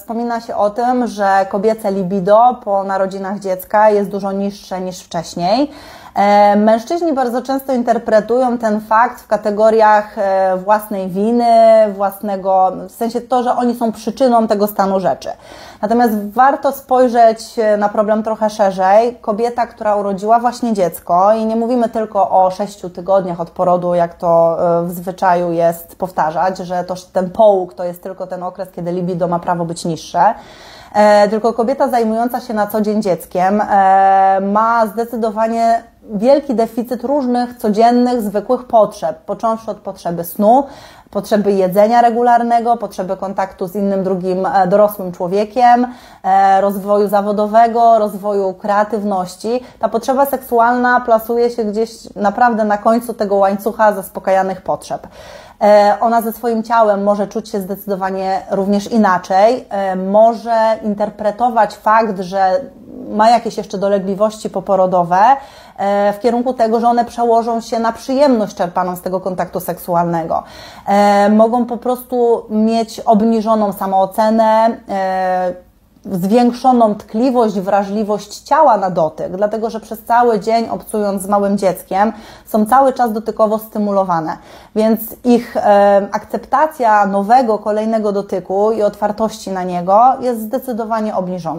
Wspomina się o tym, że kobiece libido po narodzinach dziecka jest dużo niższe niż wcześniej. E, mężczyźni bardzo często interpretują ten fakt w kategoriach e, własnej winy, własnego, w sensie to, że oni są przyczyną tego stanu rzeczy. Natomiast warto spojrzeć e, na problem trochę szerzej. Kobieta, która urodziła właśnie dziecko, i nie mówimy tylko o sześciu tygodniach od porodu, jak to w zwyczaju jest powtarzać, że to ten połóg to jest tylko ten okres, kiedy libido ma prawo być niższe. tylko kobieta zajmująca się na co dzień dzieckiem ma zdecydowanie wielki deficyt różnych codziennych, zwykłych potrzeb, począwszy od potrzeby snu, potrzeby jedzenia regularnego, potrzeby kontaktu z innym drugim e, dorosłym człowiekiem, e, rozwoju zawodowego, rozwoju kreatywności. Ta potrzeba seksualna plasuje się gdzieś naprawdę na końcu tego łańcucha zaspokajanych potrzeb. E, ona ze swoim ciałem może czuć się zdecydowanie również inaczej, może interpretować fakt, że ma jakieś jeszcze dolegliwości poporodowe e, w kierunku tego, że one przełożą się na przyjemność czerpaną z tego kontaktu seksualnego. E, mogą po prostu mieć obniżoną samoocenę, e, zwiększoną tkliwość, wrażliwość ciała na dotyk, dlatego że przez cały dzień obcując z małym dzieckiem są cały czas dotykowo stymulowane, więc ich e, akceptacja nowego, kolejnego dotyku i otwartości na niego jest zdecydowanie obniżona.